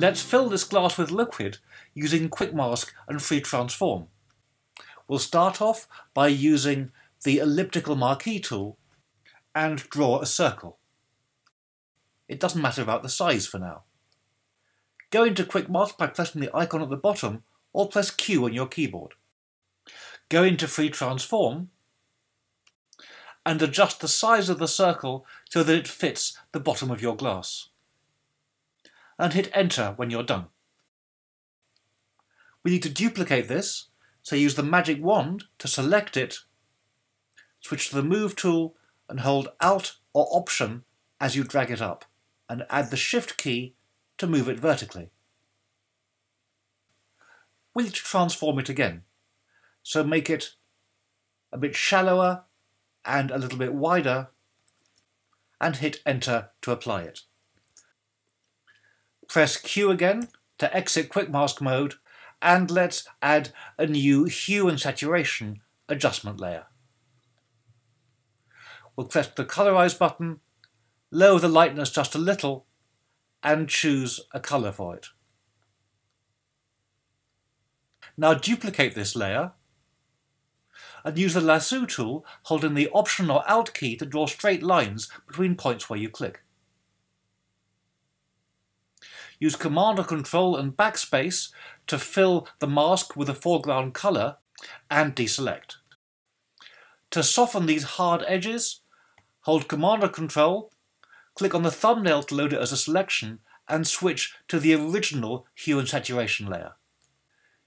Let's fill this glass with liquid using Quick Mask and Free Transform. We'll start off by using the elliptical marquee tool and draw a circle. It doesn't matter about the size for now. Go into Quick Mask by pressing the icon at the bottom or press Q on your keyboard. Go into Free Transform and adjust the size of the circle so that it fits the bottom of your glass. And hit enter when you're done. We need to duplicate this, so use the magic wand to select it, switch to the move tool and hold Alt or Option as you drag it up, and add the Shift key to move it vertically. We need to transform it again, so make it a bit shallower and a little bit wider and hit enter to apply it. Press Q again to exit Quick Mask mode and let's add a new hue and saturation adjustment layer. We'll press the colorize button, lower the lightness just a little and choose a colour for it. Now duplicate this layer and use the lasso tool holding the Option or Alt key to draw straight lines between points where you click. Use Command or Control and Backspace to fill the mask with a foreground colour and deselect. To soften these hard edges, hold Command or Control, click on the thumbnail to load it as a selection and switch to the original hue and saturation layer.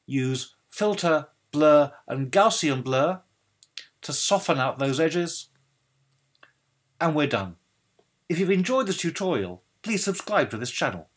Use Filter blur and Gaussian blur to soften out those edges. And we're done. If you've enjoyed this tutorial, please subscribe to this channel.